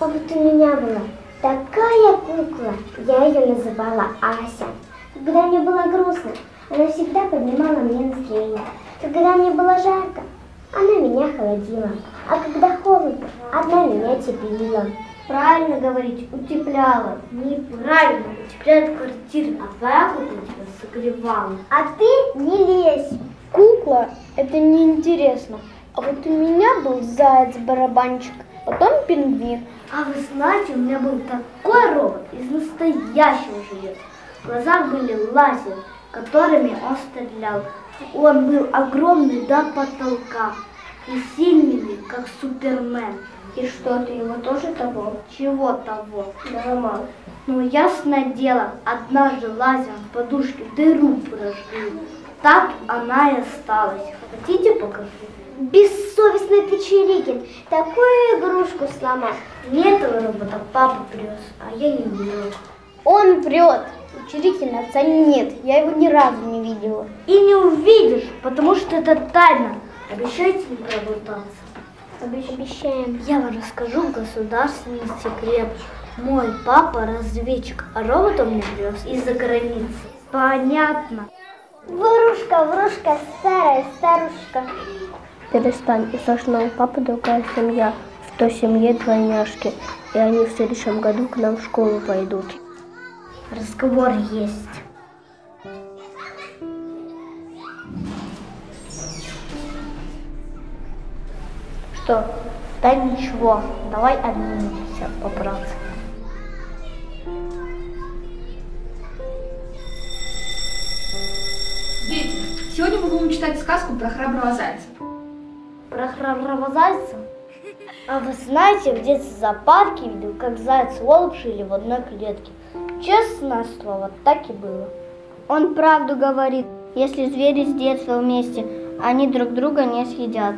А вот у меня была такая кукла, я ее называла Ася. Когда мне было грустно, она всегда поднимала мне настроение. Когда мне было жарко, она меня холодила. А когда холодно, она меня теплила. Правильно говорить, утепляла. Неправильно, утепляет квартиру, а твоя кукла тебя согревала. А ты не лезь. Кукла – это неинтересно. А вот у меня был заяц-барабанчик, потом пингвин. А вы знаете, у меня был такой робот из настоящего железа. В глазах были лазеры, которыми он стрелял. Он был огромный до потолка и сильный, как Супермен. И что, ты его тоже того? Чего того? Доломал. Ну, ясное дело, однажды лазером в подушке дыру прожгли. Так она и осталась. Хотите покажу? Бессовестный ты Чирикин, такую игрушку сломал. Мне этого робота папа привез, а я не верю. Он врет. У Чирикина отца нет, я его ни разу не видела. И не увидишь, потому что это тайна. Обещайте не проболтаться. Обещаем. Я вам расскажу государственный секрет. Мой папа разведчик, а робот он мне привез из-за границы. Понятно. Врушка, врушка, старая старушка. Перестань, у Сашиного папы другая семья. В той семье двойняшки, и они в следующем году к нам в школу пойдут. Разговор есть. Что? Да ничего, давай обнимемся, по-братски. Мы будем читать сказку про храброго зайца. Про храброго зайца? А вы знаете, в детстве в зоопарке видел, как заяц волк жили в одной клетке. Честное слово, так и было. Он правду говорит. Если звери с детства вместе, они друг друга не съедят.